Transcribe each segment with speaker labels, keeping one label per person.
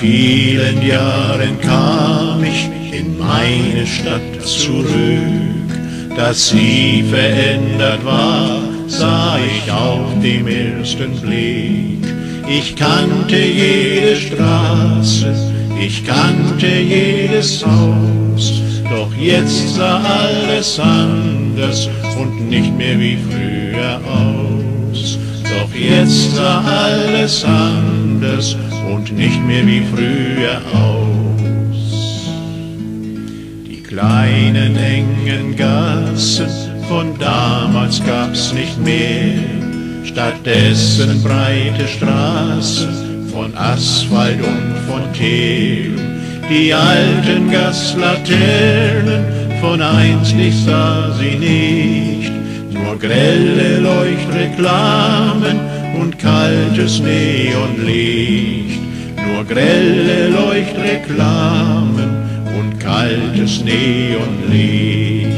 Speaker 1: Vielen Jahren kam ich in meine Stadt zurück, dass sie verändert war, sah ich auf dem ersten Blick. Ich kannte jede Straße, ich kannte jedes Haus, doch jetzt sah alles anders und nicht mehr wie früher aus. Doch jetzt sah alles anders und nicht mehr wie früher aus. Die kleinen engen Gassen von damals gab's nicht mehr, stattdessen breite Straßen von Asphalt und von Teer. Die alten Gaslaternen von einst, ich sah sie nicht, nur grelle Leuchtreklamen und kaltes Neonlicht. Nur grelle Leuchtreklamen und kaltes Neonlicht.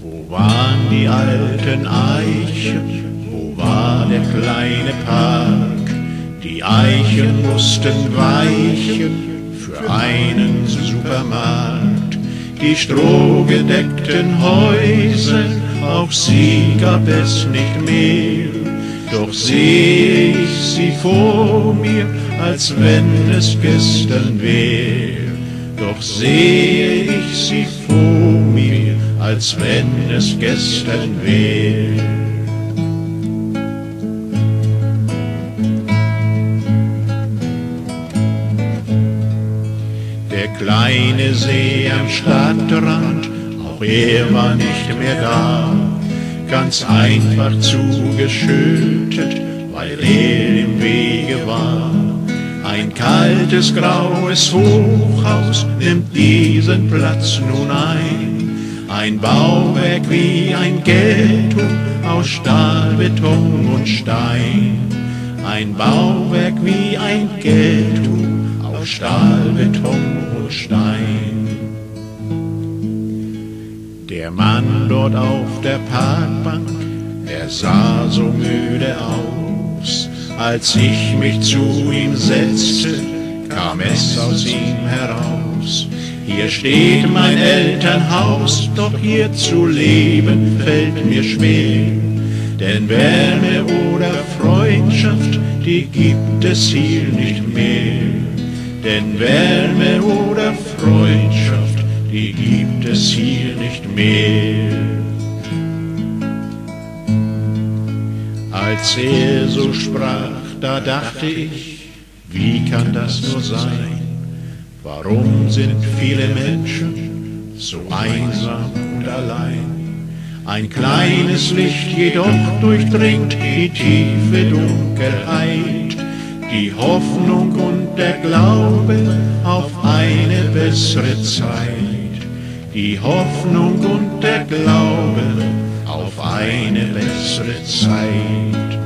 Speaker 1: Wo waren die alten Eichen? Wo war der kleine Park? Die Eichen mussten weichen für einen Supermarkt. Die strohgedeckten Häuser, auch sie gab es nicht mehr. Doch sehe ich sie vor mir, als wenn es gestern wär. Doch sehe ich sie vor mir, als wenn es gestern wär. Der kleine See am Stadtrand, auch er war nicht mehr da, ganz einfach zugeschüttet, weil er im Wege war. Ein kaltes, graues Hochhaus nimmt diesen Platz nun ein, ein Bauwerk wie ein Ghetto aus Stahl, Beton und Stein. Ein Bauwerk wie ein Ghetto aus Stahl, Beton und Stein. Der Mann dort auf der Parkbank, er sah so müde aus. Als ich mich zu ihm setzte, kam es aus ihm heraus. Hier steht mein Elternhaus, doch hier zu leben fällt mir schwer. Denn Wärme oder Freundschaft, die gibt es hier nicht mehr. Denn Wärme oder Freundschaft, die gibt es hier nicht mehr. Als er so sprach, da dachte ich, wie kann das nur sein? Warum sind viele Menschen so einsam und allein? Ein kleines Licht jedoch durchdringt die tiefe Dunkelheit, die Hoffnung und der Glaube auf eine bessere Zeit, die Hoffnung und der Glaube auf eine bessere Zeit.